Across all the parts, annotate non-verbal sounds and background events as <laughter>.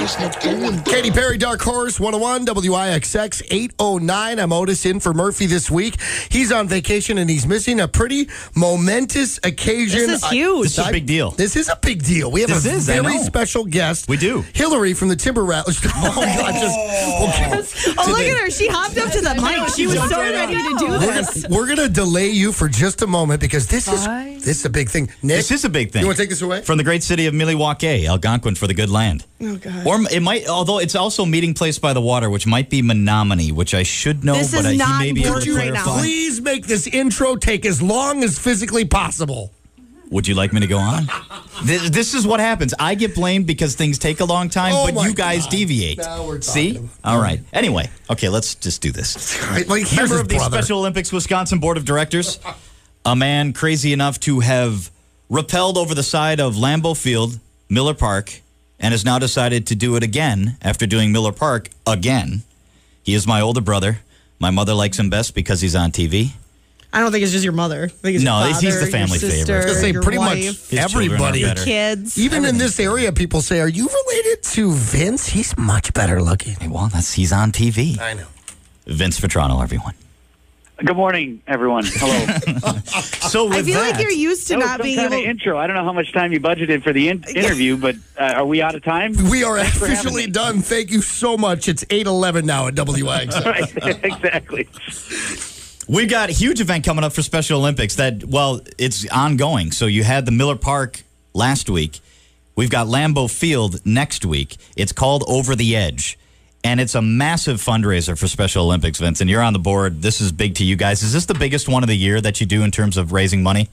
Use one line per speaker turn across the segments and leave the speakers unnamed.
Katy Perry, Dark Horse, 101, WIXX 809. I'm Otis in for Murphy this week. He's on vacation and he's missing a pretty momentous occasion.
This is huge.
This is a big deal.
This is a big deal. We have
This
a
is, I
very
know.
special guest.
We do.
Hillary from the Timber Rattlers. <laughs> Oh, my God. Just, okay.
Oh, look at her. She hopped up to the mic. She was so ready to do
We're
this.
gonna, we're gonna delay you for just a moment because this is
Hi.
this is a big thing. Nick,
This is a big thing.
You want to take this away?
From the great city of Milwaukee, Algonquin for the good land.
Oh, God.
Or it might, although it's also meeting place by the water, which might be Menominee, which I should know,
This
but
is
I,
not
he may be able to
right now.
clarify.
Please make this intro take as long as physically possible.
Would you like me to go on? this, this is what happens. I get blamed because things take a long time,
Oh
but you guys
God.
deviate.
Now we're
See?
talking.
All right. Anyway, okay, let's just do this.
Right, like here's
Member of the
brother.
Special Olympics Wisconsin Board of Directors, a man crazy enough to have rappelled over the side of Lambeau Field, Miller Park, and has now decided to do it again after doing Miller Park again. He is my older brother. My mother likes him best because he's on TV.
I don't think it's just your mother. I think it's
No,
your
he's-
father,
he's the family
your sister,
favorite. I was
gonna say,
your
pretty much
wife,
His children are
Everybody.
better.
kids.
Even in this area, people say, "Are you related to Vince? He's much better looking."
Hey, well, that's he's on TV.
I know.
Vince Vitrano, everyone.
Good morning, everyone. Hello. <laughs>
So
I feel like you're used to
that was
not
some
being
kind
able.
of intro. I don't know how much time you budgeted for the in- interview, but uh, are we out of time?
We are
Thanks for having
officially
me.
done. Thank you so much. It's eight eleven now at WX. <laughs>
Right, <laughs> exactly.
We've got a huge event coming up for Special Olympics that, well, it's ongoing. So you had the Miller Park last week. We've got Lambeau Field next week. It's called Over the Edge. And it's a massive fundraiser for Special Olympics, Vince. And you're on the board. This is big to you guys. Is this the biggest one of the year that you do in terms of raising money?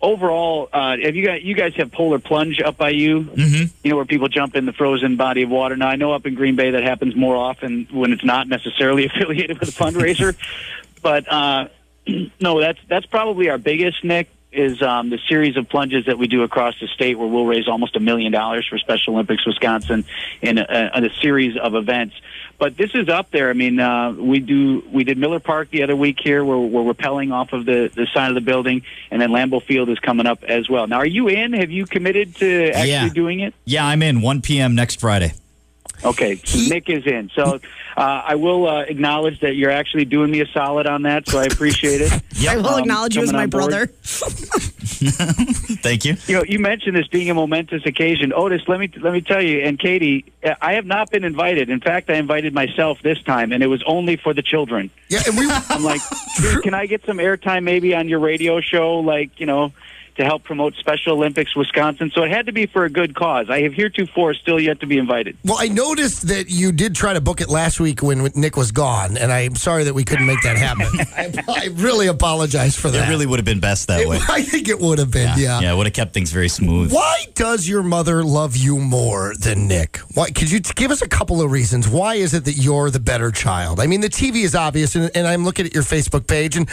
Overall, uh, have you guys, you guys have polar plunge up by you? Mm-hmm. You know where people jump in the frozen body of water. Now I know up in Green Bay that happens more often when it's not necessarily <laughs> affiliated with a fundraiser, <laughs> but uh, <clears throat> no, that's that's probably our biggest, Nick. Is um, the series of plunges that we do across the state, where we'll raise almost a million dollars for Special Olympics Wisconsin in a, in a series of events. But this is up there. I mean, uh, we do we did Miller Park the other week here, where we're rappelling off of the the side of the building, and then Lambeau Field is coming up as well. Now, are you in? Have you committed to actually
Yeah.
doing it?
Yeah, I'm in 1 p.m. next Friday.
Okay, so Nick is in. So uh, I will uh, acknowledge that you're actually doing me a solid on that. So I appreciate it. <laughs>
I will
Um,
acknowledge you as my brother. <laughs>
Thank you.
You know, you mentioned this being a momentous occasion. Otis, let me let me tell you, and Katie, I have not been invited. In fact, I invited myself this time, and it was only for the children.
yeah, and we.
I'm like, <laughs> can I get some airtime maybe on your radio show, like you know, to help promote Special Olympics Wisconsin? So it had to be for a good cause. I have heretofore still yet to be invited.
Well, I noticed that you did try to book it last week when Nick was gone, and I'm sorry that we couldn't make that happen. <laughs> I, I really apologize for that.
It really would have been best that
It-
way. <laughs>
I think it would have been. Yeah.
Yeah, it would have kept things very smooth.
Why does your mother love you more than Nick? Why? Could you give us a couple of reasons? Why is it that you're the better child? I mean, the TV is obvious, and, and I'm looking at your Facebook page, and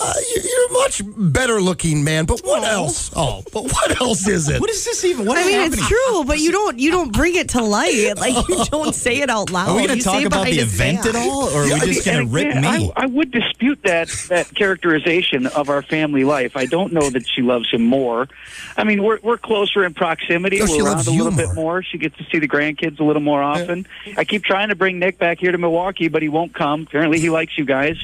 uh, you're a much better looking man. But what else? Oh, but what else is it?
What is this even? What
I
is
mean,
happening?
it's true, but you <laughs> don't you don't bring it to light. Like you <laughs> don't say it out loud.
Are we going
You
to
say
talk
it
about
behind
the
his
event at all, or are we just going to rip me?
I, I would dispute that that characterization of our family life. I don't know that she loves him more. I mean, we're we're closer in proximity.
No, she
we're
loves
around a
you
little bit
more.
more. She gets to see the grandkids a little more often. I keep trying to bring Nick back here to Milwaukee, but he won't come. Apparently, he likes you guys.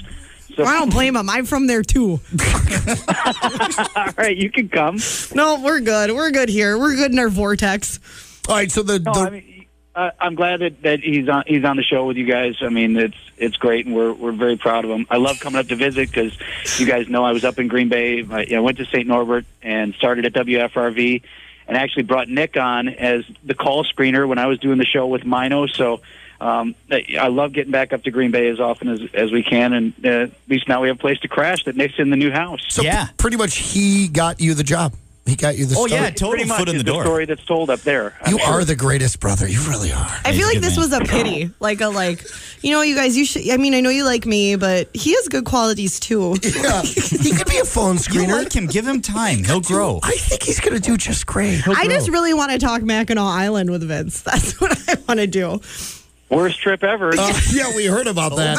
So,
I don't blame him. I'm from there too. <laughs> <laughs>
all right, you can come.
No, we're good. We're good here. We're good in our vortex.
All right, so the,
No,
the
I mean, uh, I'm glad that, that he's on he's on the show with you guys. I mean, it's it's great, and we're we're very proud of him. I love coming up to visit because you guys know I was up in Green Bay. I, I went to St. Norbert and started at WFRV, and actually brought Nick on as the call screener when I was doing the show with Mino. So. Um, I love getting back up to Green Bay as often as, as we can, and uh, at least now we have a place to crash that Nick's in the new house.
so
Yeah.
p- pretty much he got you the job. He got you the.
Oh,
start.
yeah, total
Pretty much
foot in
is
the door.
story that's told up there. I'm
You
sure.
are the greatest brother. You really are.
I
He's
feel like this
man.
was a pity. Like a like, you know, you guys. You should. I mean, I know you like me, but he has good qualities too. <laughs>
Yeah, he could be a phone
You
screener.
like him. Give him time. He'll grow.
I think he's going to do just great.
I just <laughs> really want to talk Mackinac Island with Vince. <laughs> That's what I want to do.
Worst trip ever.
Uh, <laughs> yeah, we heard about that.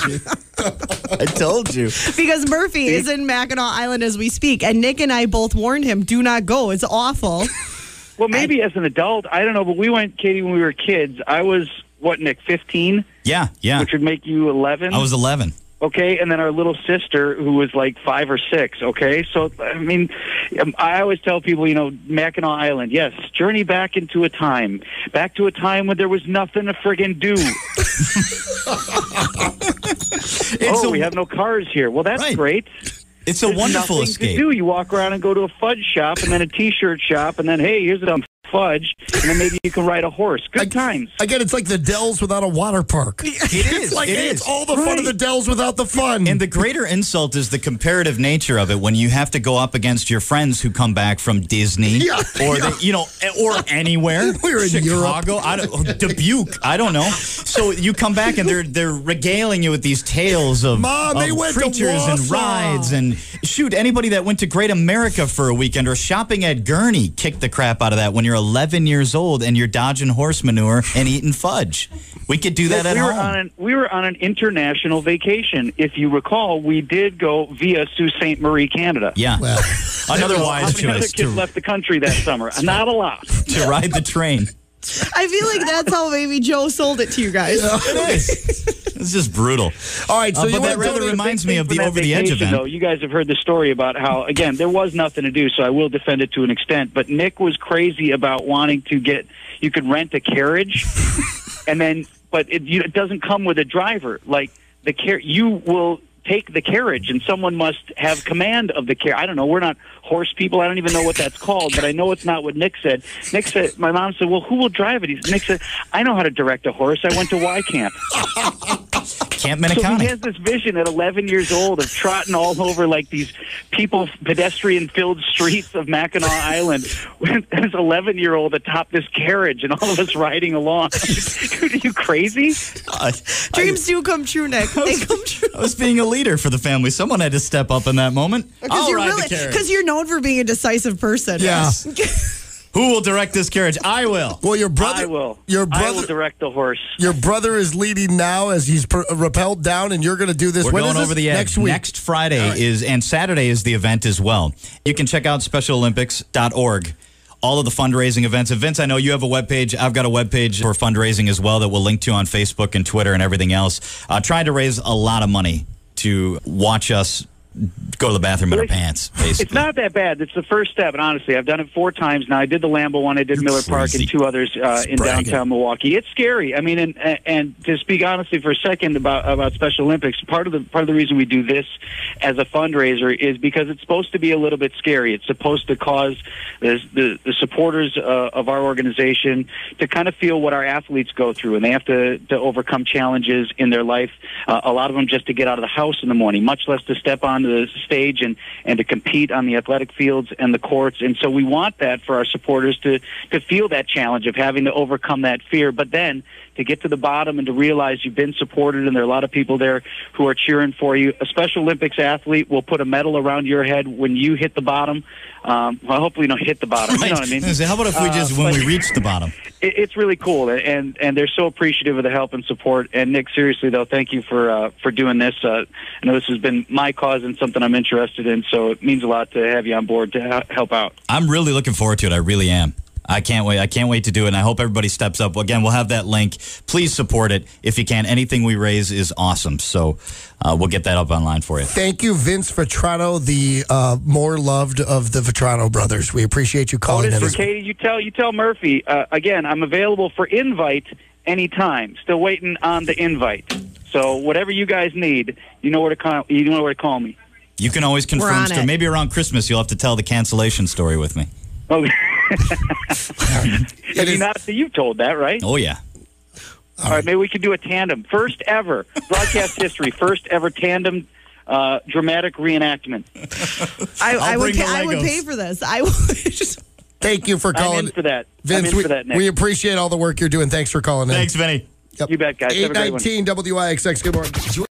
I told you.
Because Murphy is in Mackinac Island as we speak, and Nick and I both warned him, "Do not go. It's awful." <laughs>
Well, maybe as an adult, I don't know, but we went, Katie, when we were kids. I was what, Nick, fifteen,
Yeah, yeah.
which would make you eleven.
I was 11.
Okay, and then our little sister who was like five or six. Okay, so I mean, um, I always tell people, you know, Mackinac Island. Yes, journey back into a time, back to a time when there was nothing to friggin' do. <laughs>
It's
oh,
a,
we have no cars here. Well, that's
Right.
great.
it's a
There's
wonderful
nothing
escape.
To do. You walk around and go to a fudge shop, and then a T-shirt shop, and then hey, here's a fudge, and then maybe you can ride a horse. Good times.
Again, it's like the Dells without a water park. <laughs>
It is.
It's like
it
hey,
is.
it's all the fun of the Dells without the fun.
And the greater insult is the comparative nature of it when you have to go up against your friends who come back from Disney <laughs>
Yeah,
or
yeah.
The, you know or anywhere.
We <laughs> were in
Chicago, I don't, Dubuque, I don't know. So you come back and they're they're regaling you with these tales of,
Mom, they
of
went to
creatures and rides and shoot anybody that went to Great America for a weekend or shopping at Gurnee kicked the crap out of that when you're 11 years old and you're dodging horse manure and eating fudge. We could do that
Look,
at
we were
home.
on an we were on an international vacation. If you recall, we did go via Sault Ste. Marie, Canada.
yeah.
well, <laughs>
Another
How many other kids
to,
left the country that <laughs> summer? Not a lot.
to ride the train.
I feel like that's how maybe Joe sold it to you guys.
It is. It's just brutal.
all right, so
Uh, but that
to
rather reminds me of the over the edge event.
Though, you guys have heard the story about how again there was nothing to do, so I will defend it to an extent. But Nick was crazy about wanting to get you could rent a carriage, <laughs> and then but it, you, it doesn't come with a driver. Like the car, you will take the carriage, and someone must have command of the car. I don't know. We're not horse people. I don't even know what that's called, but I know it's not what Nick said. Nick said, my mom said, "Well, who will drive it?" Nick said, "I know how to direct a horse. I went to Y Camp."
Camp
So he
County.
has this vision at 11 years old of trotting all over like these people, pedestrian-filled streets of Mackinac Island with his 11-year-old atop this carriage and all of us riding along. Dude, <laughs> are you crazy?
I,
Dreams do come true, Nick. They come true. <laughs>
I was being a leader for the family. Someone had to step up in that moment.
Because
I'll
you're
ride
really
the carriage.
because you're known for being a decisive person.
Yeah. <laughs>
Who will direct this carriage? I will.
Well, your brother,
I will.
Your
I will direct the horse.
your brother is leading now as he's per- rappelled down, and you're going to do this.
We're
when
going
is
over
this?
the edge.
next week.
Next Friday is and Saturday is the event as well. You can check out SpecialOlympics.org. All of the fundraising events. And Vince, I know you have a webpage. I've got a webpage for fundraising as well that we'll link to on Facebook and Twitter and everything else. Uh, trying to raise a lot of money to watch us go to the bathroom in our pants, <laughs> basically.
It's not that bad. It's the first step, and honestly, I've done it four times now. I did the Lambeau one, I did
You're
Miller Park, and two others uh, in
bragging.
downtown Milwaukee. It's scary. I mean, and and to speak honestly for a second about about Special Olympics, part of the part of the reason we do this as a fundraiser is because it's supposed to be a little bit scary. It's supposed to cause the the, the supporters uh, of our organization to kind of feel what our athletes go through, and they have to to overcome challenges in their life. Uh, a lot of them just to get out of the house in the morning, much less to step onto the stage and and to compete on the athletic fields and the courts. And so we want that for our supporters to to feel that challenge of having to overcome that fear, but then to get to the bottom and to realize you've been supported and there are a lot of people there who are cheering for you. A Special Olympics athlete will put a medal around your head when you hit the bottom. Um, well, hopefully you don't hit the bottom. You know what I mean?
How about if we
Uh,
just, when
but-
we reach the bottom?
It, it's really cool, and and they're so appreciative of the help and support. And Nick, seriously though, thank you for uh, for doing this. Uh, I know this has been my cause and something I'm interested in, so it means a lot to have you on board to help out.
I'm really looking forward to it. I really am. I can't wait. I can't wait to do it. And I hope everybody steps up. Again, we'll have that link. Please support it if you can. Anything we raise is awesome. So uh, we'll get that up online for you.
Thank you, Vince Vitrano, the uh, more loved of the Vitrano brothers. We appreciate you calling
Otis
in.
or Katie, you tell you tell Murphy uh, again. I'm available for invite anytime. Still waiting on the invite. So whatever you guys need, you know where to call. You know where to call me.
You can always confirm. Story. Maybe around Christmas, you'll have to tell the cancellation story with me.
Oh, <laughs>
It <laughs>
have you
is-
not? You've told that, right?
Oh, yeah.
All right, maybe we could do a tandem. First ever <laughs> broadcast history. First ever tandem uh, dramatic reenactment. <laughs>
I, I would pay, I would pay for this. I would.
Thank you for
I'm
calling.
in for that.
Vince, we,
for that,
we appreciate all the work you're doing. Thanks for calling in.
Thanks, Vinny.
Yep.
You bet, guys. Have a great one.
819 WIXX. Good morning.